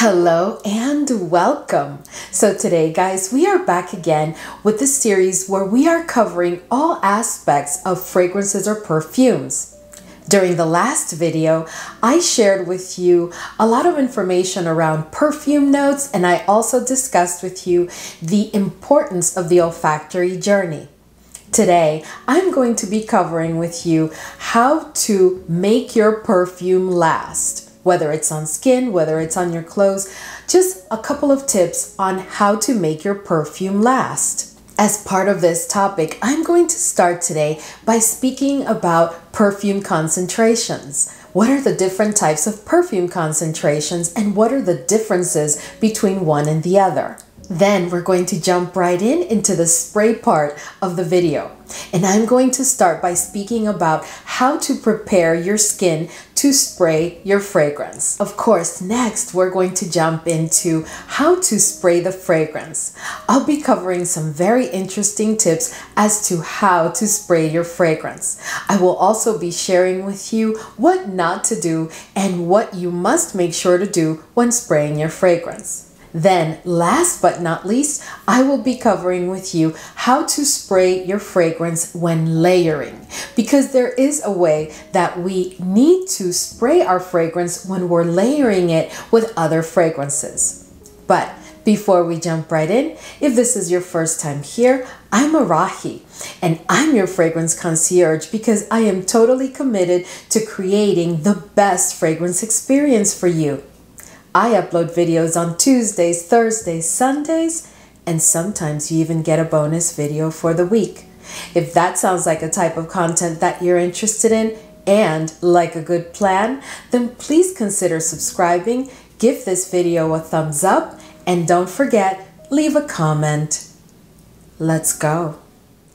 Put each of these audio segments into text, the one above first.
Hello and welcome. So, today, guys, we are back again with the series where we are covering all aspects of fragrances or perfumes. During the last video, I shared with you a lot of information around perfume notes, and I also discussed with you the importance of the olfactory journey. Today, I'm going to be covering with you how to make your perfume last whether it's on skin, whether it's on your clothes, just a couple of tips on how to make your perfume last. As part of this topic, I'm going to start today by speaking about perfume concentrations. What are the different types of perfume concentrations and what are the differences between one and the other? Then we're going to jump right in into the spray part of the video. And I'm going to start by speaking about how to prepare your skin to spray your fragrance. Of course, next we're going to jump into how to spray the fragrance. I'll be covering some very interesting tips as to how to spray your fragrance. I will also be sharing with you what not to do and what you must make sure to do when spraying your fragrance. Then, last but not least, I will be covering with you how to spray your fragrance when layering because there is a way that we need to spray our fragrance when we're layering it with other fragrances. But before we jump right in, if this is your first time here, I'm Arahi and I'm your fragrance concierge because I am totally committed to creating the best fragrance experience for you. I upload videos on Tuesdays, Thursdays, Sundays, and sometimes you even get a bonus video for the week. If that sounds like a type of content that you're interested in and like a good plan, then please consider subscribing, give this video a thumbs up, and don't forget, leave a comment. Let's go.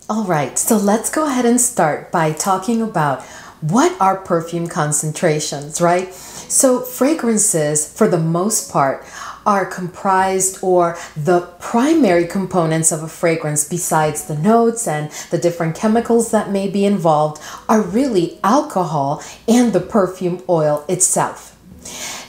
All right, so let's go ahead and start by talking about what are perfume concentrations, right? So, fragrances, for the most part, are comprised or the primary components of a fragrance, besides the notes and the different chemicals that may be involved, are really alcohol and the perfume oil itself.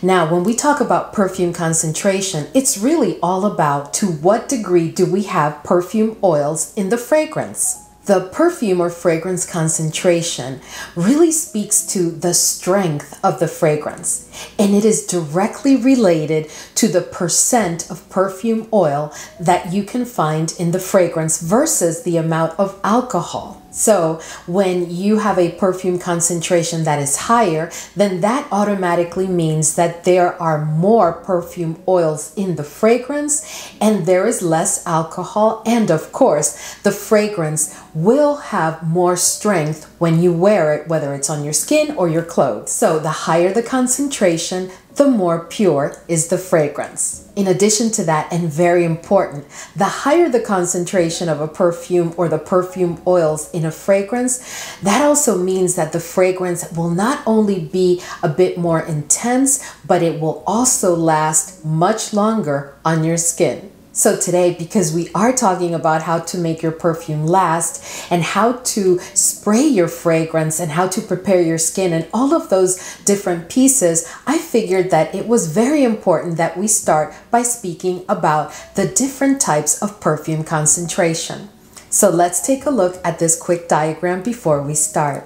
Now, when we talk about perfume concentration, it's really all about to what degree do we have perfume oils in the fragrance. The perfume or fragrance concentration really speaks to the strength of the fragrance, and it is directly related to the percent of perfume oil that you can find in the fragrance versus the amount of alcohol. So, when you have a perfume concentration that is higher, then that automatically means that there are more perfume oils in the fragrance and there is less alcohol. And of course, the fragrance will have more strength when you wear it, whether it's on your skin or your clothes. So, the higher the concentration, the more pure is the fragrance. In addition to that, and very important, the higher the concentration of a perfume or the perfume oils in a fragrance, that also means that the fragrance will not only be a bit more intense, but it will also last much longer on your skin. So today, because we are talking about how to make your perfume last and how to spray your fragrance and how to prepare your skin and all of those different pieces, I figured that it was very important that we start by speaking about the different types of perfume concentration. So let's take a look at this quick diagram before we start.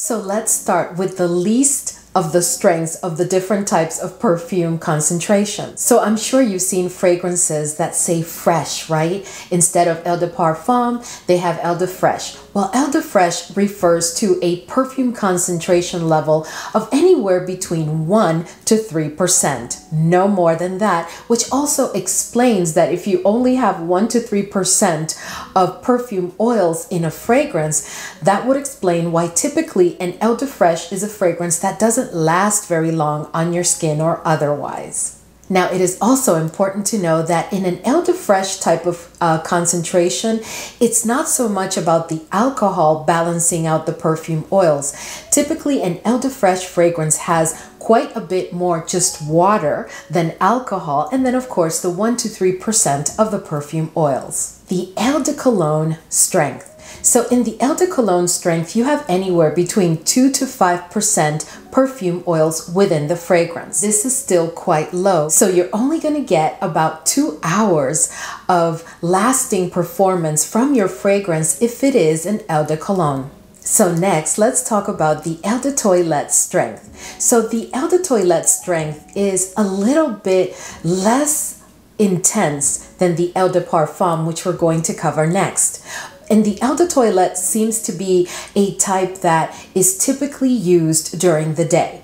So let's start with the least of the strengths of the different types of perfume concentration. So I'm sure you've seen fragrances that say fresh, right? Instead of Eau de Parfum, they have Eau de Fresh. De Fresh refers to a perfume concentration level of anywhere between 1 to 3%, no more than that, which also explains that if you only have 1 to 3% of perfume oils in a fragrance, that would explain why typically an Eau de Fresh is a fragrance that doesn't last very long on your skin or otherwise. Now, it is also important to know that in an Eau de Fresh type of uh, concentration, it's not so much about the alcohol balancing out the perfume oils. Typically, an Eau de Fresh fragrance has quite a bit more just water than alcohol, and then, of course, the 1 to 3% of the perfume oils. The de Cologne strength. So in the de Cologne strength, you have anywhere between 2 to 5% perfume oils within the fragrance. This is still quite low. So you're only going to get about 2 hours of lasting performance from your fragrance if it is an de Cologne. So next, let's talk about the de Toilette strength. So the de Toilette strength is a little bit less intense than the de Parfum, which we're going to cover next. And the elder de Toilette seems to be a type that is typically used during the day.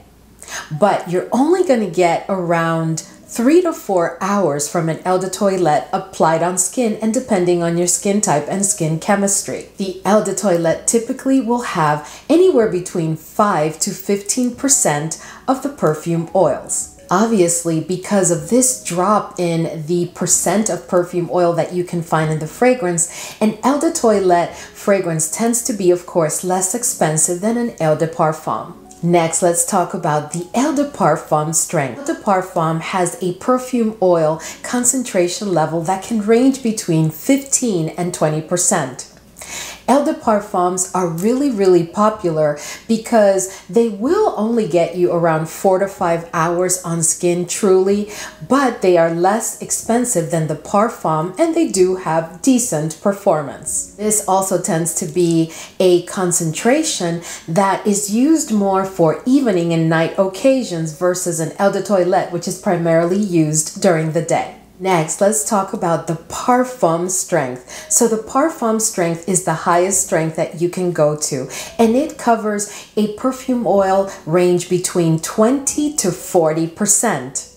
But you're only going to get around three to four hours from an elder de Toilette applied on skin and depending on your skin type and skin chemistry. The elder de Toilette typically will have anywhere between 5 to 15% of the perfume oils. Obviously, because of this drop in the percent of perfume oil that you can find in the fragrance, an Eau de Toilette fragrance tends to be, of course, less expensive than an Eau de Parfum. Next, let's talk about the Eau de Parfum strength. Eau de Parfum has a perfume oil concentration level that can range between 15 and 20 percent. De Parfums are really, really popular because they will only get you around four to five hours on skin truly, but they are less expensive than the Parfum and they do have decent performance. This also tends to be a concentration that is used more for evening and night occasions versus an Eau de Toilette, which is primarily used during the day. Next, let's talk about the Parfum strength. So the Parfum strength is the highest strength that you can go to, and it covers a perfume oil range between 20 to 40%.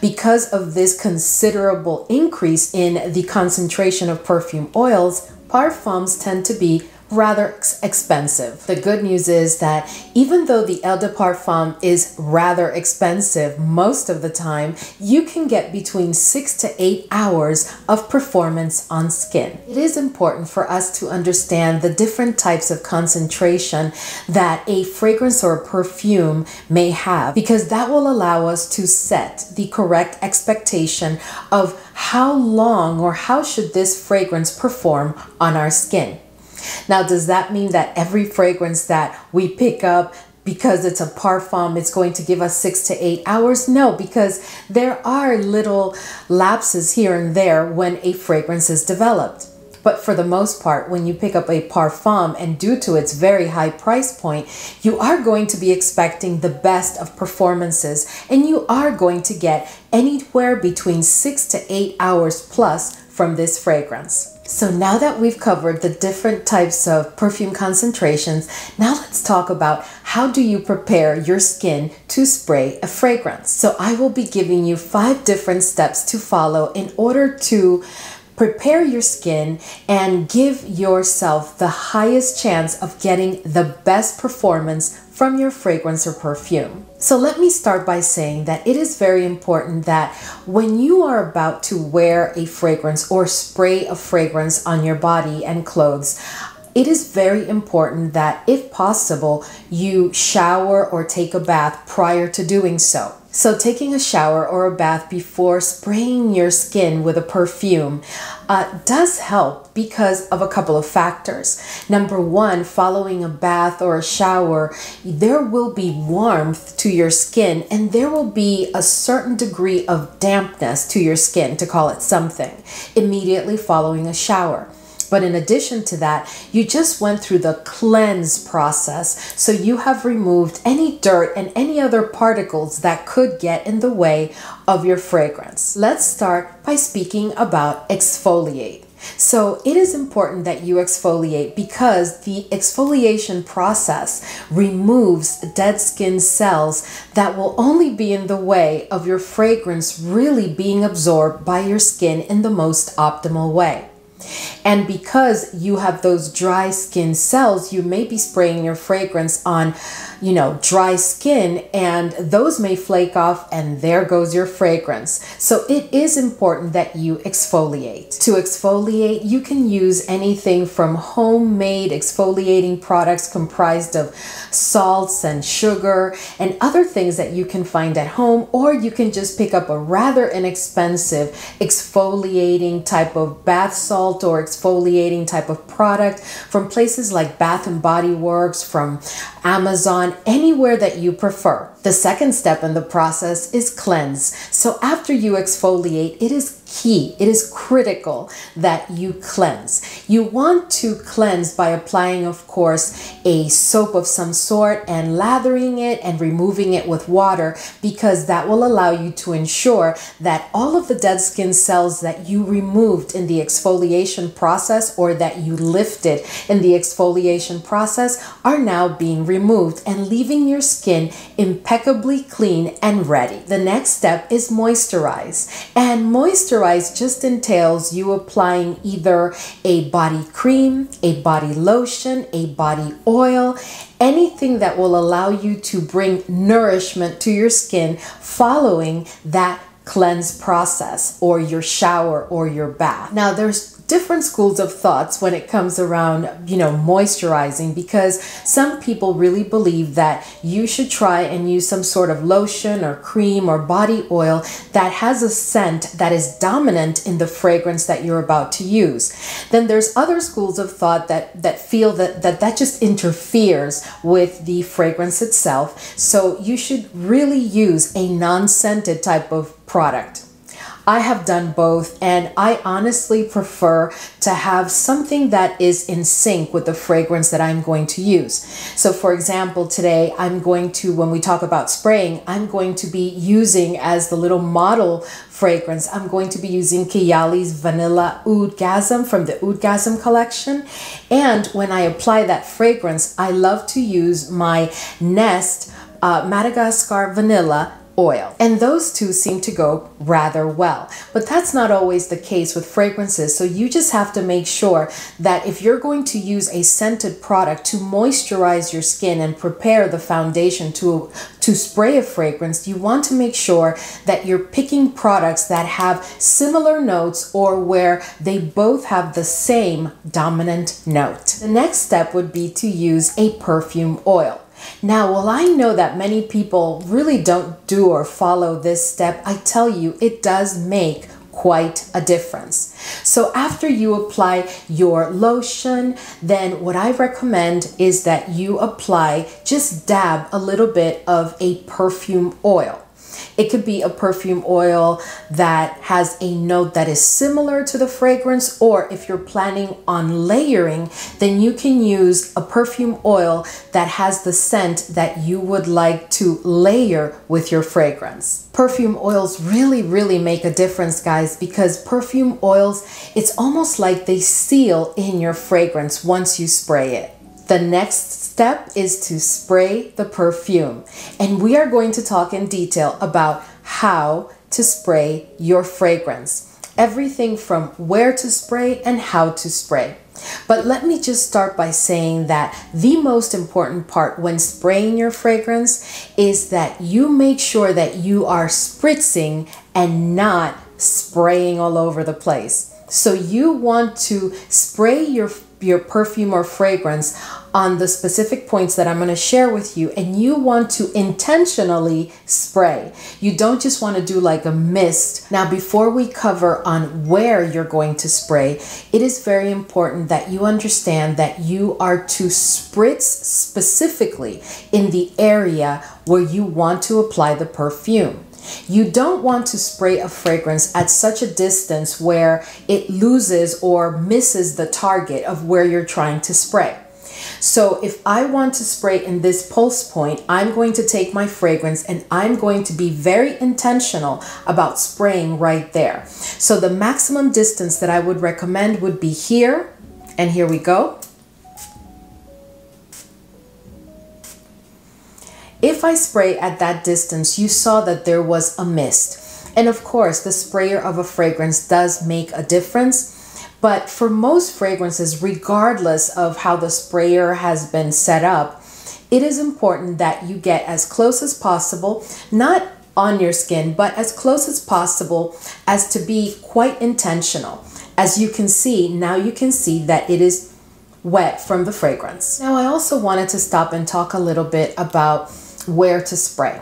Because of this considerable increase in the concentration of perfume oils, parfums tend to be rather ex expensive. The good news is that even though the Eau de Parfum is rather expensive most of the time, you can get between six to eight hours of performance on skin. It is important for us to understand the different types of concentration that a fragrance or a perfume may have because that will allow us to set the correct expectation of how long or how should this fragrance perform on our skin. Now, does that mean that every fragrance that we pick up because it's a parfum, it's going to give us six to eight hours? No, because there are little lapses here and there when a fragrance is developed. But for the most part, when you pick up a parfum and due to its very high price point, you are going to be expecting the best of performances and you are going to get anywhere between six to eight hours plus from this fragrance. So now that we've covered the different types of perfume concentrations, now let's talk about how do you prepare your skin to spray a fragrance. So I will be giving you five different steps to follow in order to prepare your skin and give yourself the highest chance of getting the best performance from your fragrance or perfume. So let me start by saying that it is very important that when you are about to wear a fragrance or spray a fragrance on your body and clothes, it is very important that if possible, you shower or take a bath prior to doing so. So, taking a shower or a bath before spraying your skin with a perfume uh, does help because of a couple of factors. Number one, following a bath or a shower, there will be warmth to your skin and there will be a certain degree of dampness to your skin, to call it something, immediately following a shower. But in addition to that, you just went through the cleanse process. So you have removed any dirt and any other particles that could get in the way of your fragrance. Let's start by speaking about exfoliate. So it is important that you exfoliate because the exfoliation process removes dead skin cells that will only be in the way of your fragrance really being absorbed by your skin in the most optimal way. And because you have those dry skin cells, you may be spraying your fragrance on, you know, dry skin and those may flake off and there goes your fragrance. So it is important that you exfoliate. To exfoliate, you can use anything from homemade exfoliating products comprised of salts and sugar and other things that you can find at home, or you can just pick up a rather inexpensive exfoliating type of bath salt or exfoliating type of product from places like Bath and Body Works, from Amazon, anywhere that you prefer. The second step in the process is cleanse. So after you exfoliate, it is key, it is critical that you cleanse. You want to cleanse by applying, of course, a soap of some sort and lathering it and removing it with water because that will allow you to ensure that all of the dead skin cells that you removed in the exfoliation process or that you lifted in the exfoliation process are now being removed and leaving your skin impeccably clean and ready. The next step is moisturize. And moisturize just entails you applying either a body cream, a body lotion, a body oil, anything that will allow you to bring nourishment to your skin following that cleanse process or your shower or your bath. Now there's different schools of thoughts when it comes around, you know, moisturizing because some people really believe that you should try and use some sort of lotion or cream or body oil that has a scent that is dominant in the fragrance that you're about to use. Then there's other schools of thought that that feel that that, that just interferes with the fragrance itself. So you should really use a non-scented type of product. I have done both, and I honestly prefer to have something that is in sync with the fragrance that I'm going to use. So, for example, today I'm going to, when we talk about spraying, I'm going to be using as the little model fragrance, I'm going to be using Kayali's Vanilla Oudgasm from the Oudgasm collection. And when I apply that fragrance, I love to use my Nest uh, Madagascar Vanilla oil. And those two seem to go rather well. But that's not always the case with fragrances. So you just have to make sure that if you're going to use a scented product to moisturize your skin and prepare the foundation to, to spray a fragrance, you want to make sure that you're picking products that have similar notes or where they both have the same dominant note. The next step would be to use a perfume oil. Now, while I know that many people really don't do or follow this step, I tell you, it does make quite a difference. So after you apply your lotion, then what I recommend is that you apply, just dab a little bit of a perfume oil. It could be a perfume oil that has a note that is similar to the fragrance, or if you're planning on layering, then you can use a perfume oil that has the scent that you would like to layer with your fragrance. Perfume oils really, really make a difference, guys, because perfume oils, it's almost like they seal in your fragrance once you spray it. The next step is to spray the perfume. And we are going to talk in detail about how to spray your fragrance. Everything from where to spray and how to spray. But let me just start by saying that the most important part when spraying your fragrance is that you make sure that you are spritzing and not spraying all over the place. So you want to spray your your perfume or fragrance on the specific points that I'm going to share with you and you want to intentionally spray. You don't just want to do like a mist. Now before we cover on where you're going to spray, it is very important that you understand that you are to spritz specifically in the area where you want to apply the perfume. You don't want to spray a fragrance at such a distance where it loses or misses the target of where you're trying to spray. So if I want to spray in this pulse point, I'm going to take my fragrance and I'm going to be very intentional about spraying right there. So the maximum distance that I would recommend would be here. And here we go. If I spray at that distance, you saw that there was a mist. And of course, the sprayer of a fragrance does make a difference. But for most fragrances, regardless of how the sprayer has been set up, it is important that you get as close as possible, not on your skin, but as close as possible as to be quite intentional. As you can see, now you can see that it is wet from the fragrance. Now I also wanted to stop and talk a little bit about where to spray.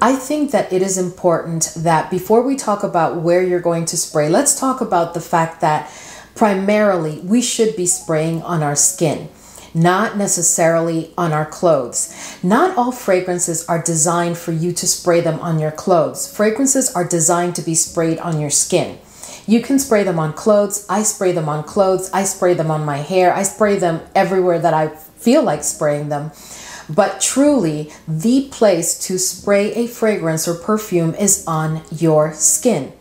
I think that it is important that before we talk about where you're going to spray, let's talk about the fact that primarily we should be spraying on our skin not necessarily on our clothes. Not all fragrances are designed for you to spray them on your clothes. Fragrances are designed to be sprayed on your skin. You can spray them on clothes. I spray them on clothes. I spray them on my hair. I spray them everywhere that I feel like spraying them. But truly, the place to spray a fragrance or perfume is on your skin.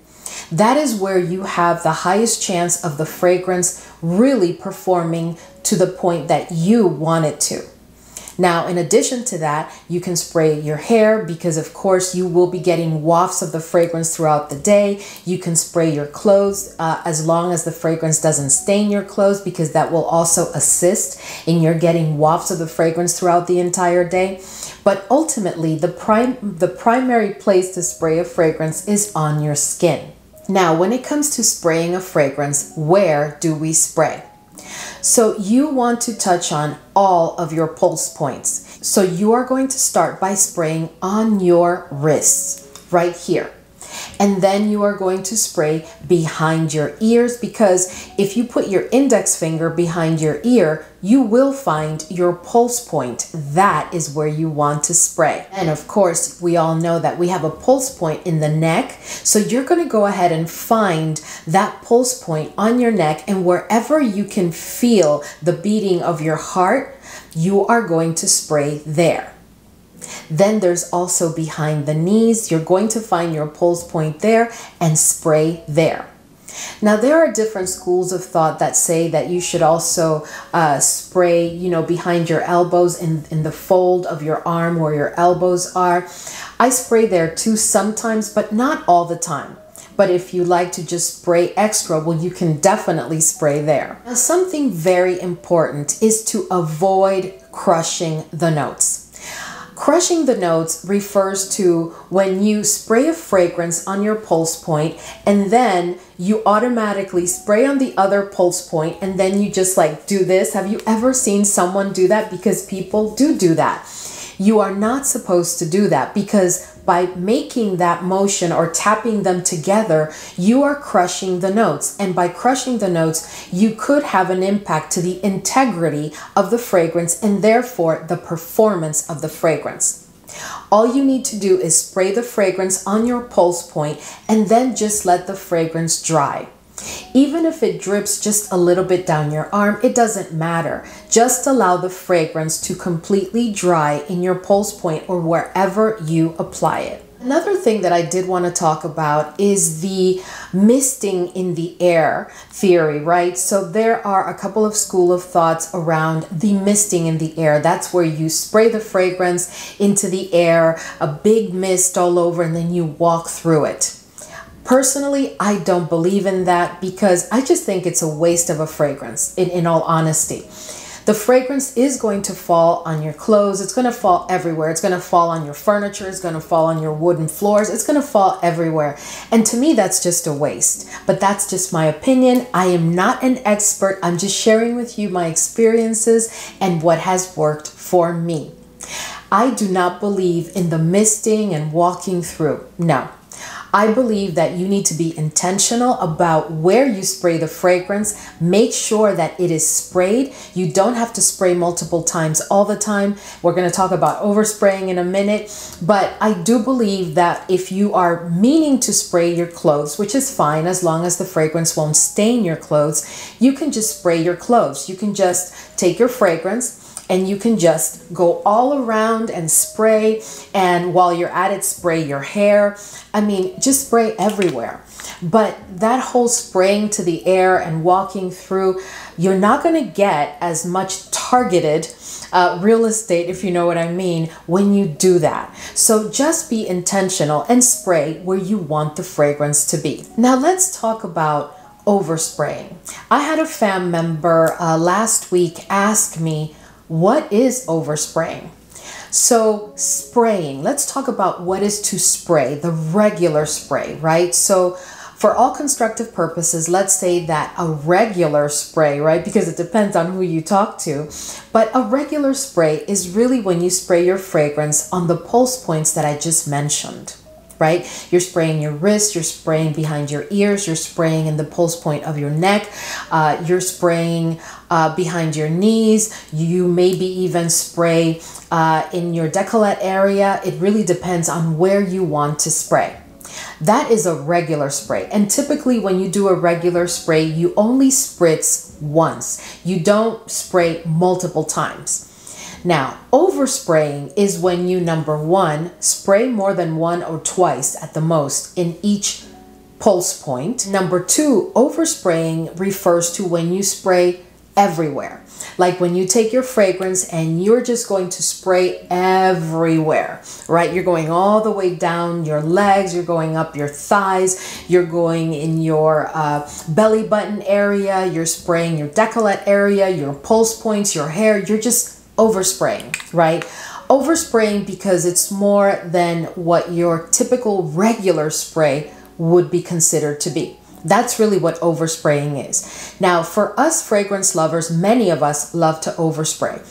That is where you have the highest chance of the fragrance really performing to the point that you want it to. Now, in addition to that, you can spray your hair because, of course, you will be getting wafts of the fragrance throughout the day. You can spray your clothes uh, as long as the fragrance doesn't stain your clothes because that will also assist in your getting wafts of the fragrance throughout the entire day. But ultimately, the, prime, the primary place to spray a fragrance is on your skin. Now, when it comes to spraying a fragrance, where do we spray? So you want to touch on all of your pulse points. So you are going to start by spraying on your wrists right here. And then you are going to spray behind your ears because if you put your index finger behind your ear, you will find your pulse point. That is where you want to spray. And of course, we all know that we have a pulse point in the neck. So you're going to go ahead and find that pulse point on your neck and wherever you can feel the beating of your heart, you are going to spray there. Then there's also behind the knees. You're going to find your pulse point there and spray there. Now, there are different schools of thought that say that you should also uh, spray, you know, behind your elbows in, in the fold of your arm where your elbows are. I spray there too sometimes, but not all the time. But if you like to just spray extra, well, you can definitely spray there. Now, something very important is to avoid crushing the notes. Crushing the notes refers to when you spray a fragrance on your pulse point and then you automatically spray on the other pulse point and then you just like do this. Have you ever seen someone do that? Because people do do that. You are not supposed to do that because by making that motion or tapping them together, you are crushing the notes. And by crushing the notes, you could have an impact to the integrity of the fragrance and therefore the performance of the fragrance. All you need to do is spray the fragrance on your pulse point and then just let the fragrance dry. Even if it drips just a little bit down your arm, it doesn't matter. Just allow the fragrance to completely dry in your pulse point or wherever you apply it. Another thing that I did want to talk about is the misting in the air theory, right? So there are a couple of school of thoughts around the misting in the air. That's where you spray the fragrance into the air, a big mist all over, and then you walk through it. Personally, I don't believe in that because I just think it's a waste of a fragrance, in, in all honesty. The fragrance is going to fall on your clothes. It's going to fall everywhere. It's going to fall on your furniture. It's going to fall on your wooden floors. It's going to fall everywhere. And to me, that's just a waste. But that's just my opinion. I am not an expert. I'm just sharing with you my experiences and what has worked for me. I do not believe in the misting and walking through. No, I believe that you need to be intentional about where you spray the fragrance. Make sure that it is sprayed. You don't have to spray multiple times all the time. We're going to talk about overspraying in a minute, but I do believe that if you are meaning to spray your clothes, which is fine as long as the fragrance won't stain your clothes, you can just spray your clothes. You can just take your fragrance and you can just go all around and spray and while you're at it spray your hair. I mean just spray everywhere. But that whole spraying to the air and walking through you're not going to get as much targeted uh, real estate if you know what i mean when you do that. So just be intentional and spray where you want the fragrance to be. Now let's talk about overspraying. I had a fam member uh, last week ask me what is overspraying? So, spraying, let's talk about what is to spray, the regular spray, right? So, for all constructive purposes, let's say that a regular spray, right? Because it depends on who you talk to. But a regular spray is really when you spray your fragrance on the pulse points that I just mentioned. Right? You're spraying your wrist, you're spraying behind your ears, you're spraying in the pulse point of your neck, uh, you're spraying uh, behind your knees, you maybe even spray uh, in your decollete area. It really depends on where you want to spray. That is a regular spray. And typically when you do a regular spray, you only spritz once. You don't spray multiple times. Now, overspraying is when you, number one, spray more than one or twice at the most in each pulse point. Number two, overspraying refers to when you spray everywhere. Like when you take your fragrance and you're just going to spray everywhere, right? You're going all the way down your legs, you're going up your thighs, you're going in your uh, belly button area, you're spraying your decollete area, your pulse points, your hair, you're just overspraying, right? Overspraying because it's more than what your typical regular spray would be considered to be. That's really what overspraying is. Now, for us fragrance lovers, many of us love to overspray.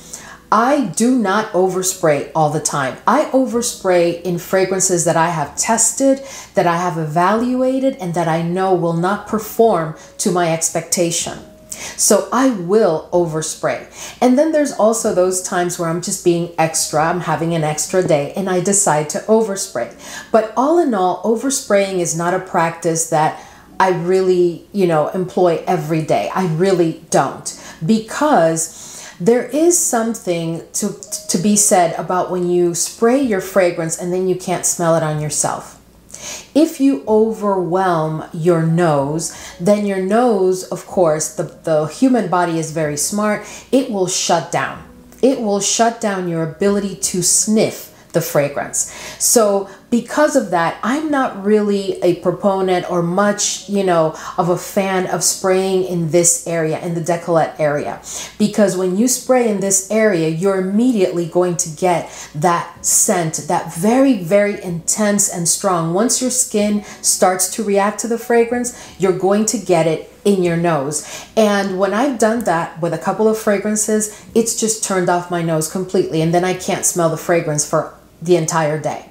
I do not overspray all the time. I overspray in fragrances that I have tested, that I have evaluated, and that I know will not perform to my expectation. So I will overspray. And then there's also those times where I'm just being extra, I'm having an extra day, and I decide to overspray. But all in all, overspraying is not a practice that I really, you know, employ every day. I really don't because there is something to to be said about when you spray your fragrance and then you can't smell it on yourself. If you overwhelm your nose, then your nose, of course, the, the human body is very smart, it will shut down. It will shut down your ability to sniff the fragrance. So because of that, I'm not really a proponent or much, you know, of a fan of spraying in this area, in the decollete area. Because when you spray in this area, you're immediately going to get that scent, that very, very intense and strong. Once your skin starts to react to the fragrance, you're going to get it in your nose. And when I've done that with a couple of fragrances, it's just turned off my nose completely. And then I can't smell the fragrance for the entire day.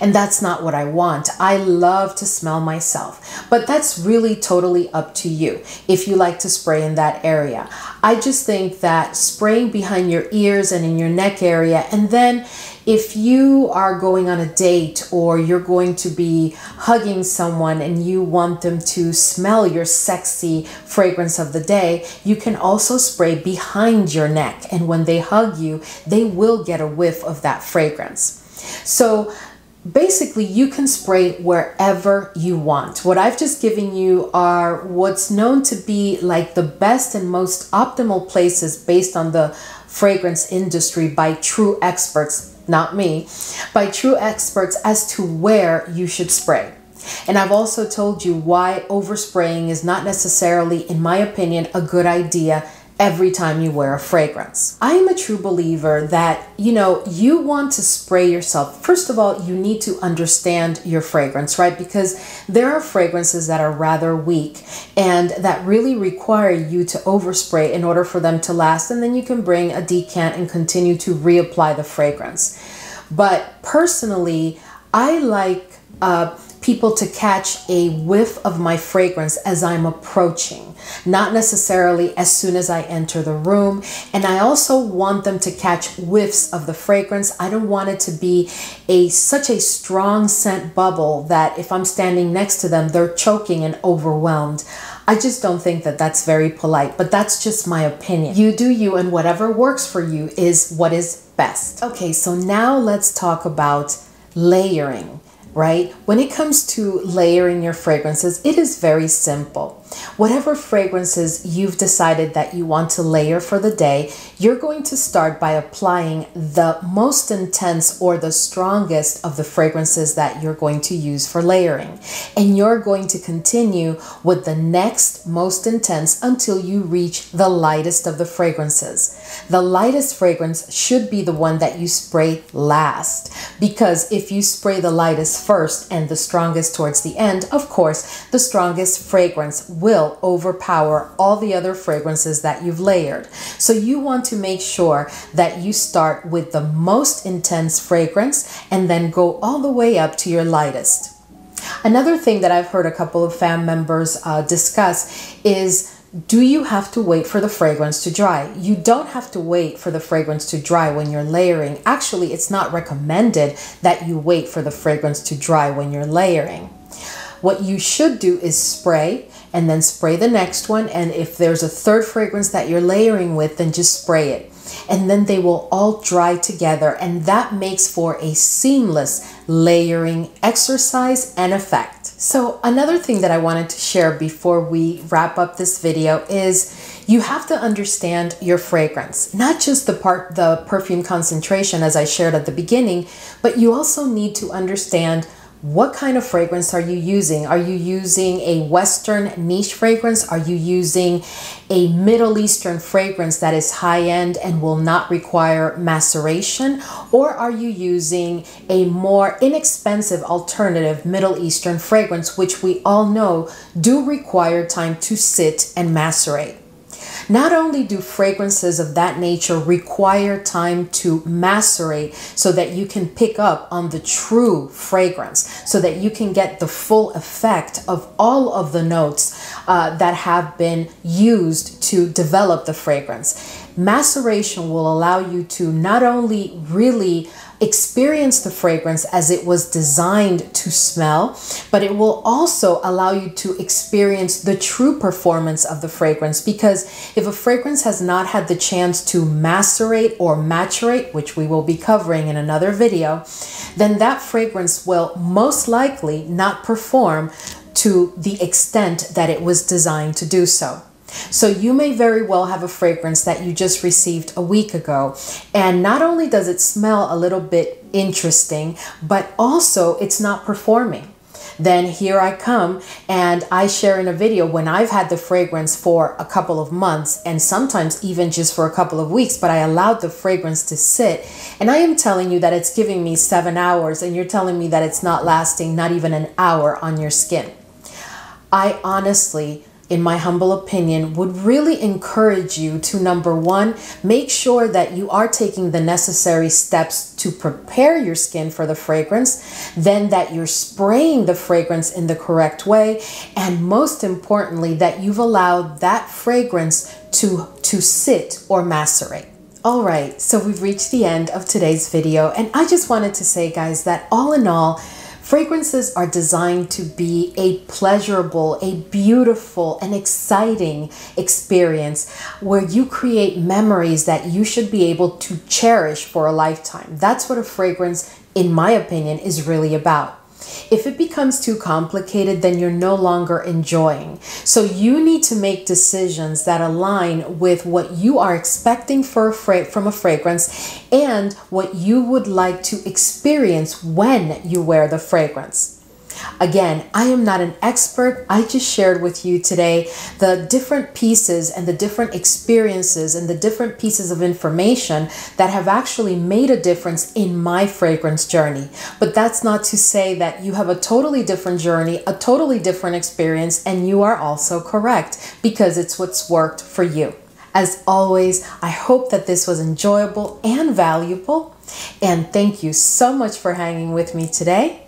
And that's not what I want. I love to smell myself, but that's really totally up to you if you like to spray in that area. I just think that spraying behind your ears and in your neck area, and then if you are going on a date or you're going to be hugging someone and you want them to smell your sexy fragrance of the day, you can also spray behind your neck. And when they hug you, they will get a whiff of that fragrance. So basically you can spray wherever you want. What I've just given you are what's known to be like the best and most optimal places based on the fragrance industry by true experts, not me, by true experts as to where you should spray. And I've also told you why overspraying is not necessarily, in my opinion, a good idea every time you wear a fragrance. I am a true believer that, you know, you want to spray yourself. First of all, you need to understand your fragrance, right? Because there are fragrances that are rather weak and that really require you to overspray in order for them to last. And then you can bring a decant and continue to reapply the fragrance. But personally, I like uh, people to catch a whiff of my fragrance as I'm approaching, not necessarily as soon as I enter the room. And I also want them to catch whiffs of the fragrance. I don't want it to be a such a strong scent bubble that if I'm standing next to them, they're choking and overwhelmed. I just don't think that that's very polite, but that's just my opinion. You do you, and whatever works for you is what is best. Okay, so now let's talk about layering right? When it comes to layering your fragrances, it is very simple. Whatever fragrances you've decided that you want to layer for the day, you're going to start by applying the most intense or the strongest of the fragrances that you're going to use for layering. And you're going to continue with the next most intense until you reach the lightest of the fragrances. The lightest fragrance should be the one that you spray last because if you spray the lightest first and the strongest towards the end, of course, the strongest fragrance will overpower all the other fragrances that you've layered. So you want to make sure that you start with the most intense fragrance and then go all the way up to your lightest. Another thing that I've heard a couple of fam members uh, discuss is do you have to wait for the fragrance to dry? You don't have to wait for the fragrance to dry when you're layering. Actually, it's not recommended that you wait for the fragrance to dry when you're layering. What you should do is spray and then spray the next one. And if there's a third fragrance that you're layering with, then just spray it. And then they will all dry together. And that makes for a seamless layering exercise and effect. So another thing that I wanted to share before we wrap up this video is you have to understand your fragrance, not just the part, the perfume concentration as I shared at the beginning, but you also need to understand what kind of fragrance are you using? Are you using a Western niche fragrance? Are you using a Middle Eastern fragrance that is high end and will not require maceration? Or are you using a more inexpensive alternative Middle Eastern fragrance, which we all know do require time to sit and macerate? Not only do fragrances of that nature require time to macerate so that you can pick up on the true fragrance, so that you can get the full effect of all of the notes uh, that have been used to develop the fragrance. Maceration will allow you to not only really experience the fragrance as it was designed to smell, but it will also allow you to experience the true performance of the fragrance. Because if a fragrance has not had the chance to macerate or maturate, which we will be covering in another video, then that fragrance will most likely not perform to the extent that it was designed to do so. So you may very well have a fragrance that you just received a week ago. And not only does it smell a little bit interesting, but also it's not performing. Then here I come and I share in a video when I've had the fragrance for a couple of months and sometimes even just for a couple of weeks, but I allowed the fragrance to sit. And I am telling you that it's giving me seven hours and you're telling me that it's not lasting not even an hour on your skin. I honestly in my humble opinion, would really encourage you to number one, make sure that you are taking the necessary steps to prepare your skin for the fragrance, then that you're spraying the fragrance in the correct way, and most importantly, that you've allowed that fragrance to, to sit or macerate. All right, so we've reached the end of today's video, and I just wanted to say, guys, that all in all, Fragrances are designed to be a pleasurable, a beautiful, and exciting experience where you create memories that you should be able to cherish for a lifetime. That's what a fragrance, in my opinion, is really about. If it becomes too complicated, then you're no longer enjoying. So you need to make decisions that align with what you are expecting for a fra- from a fragrance and what you would like to experience when you wear the fragrance. Again, I am not an expert. I just shared with you today the different pieces and the different experiences and the different pieces of information that have actually made a difference in my fragrance journey. But that's not to say that you have a totally different journey, a totally different experience, and you are also correct because it's what's worked for you. As always, I hope that this was enjoyable and valuable. And thank you so much for hanging with me today.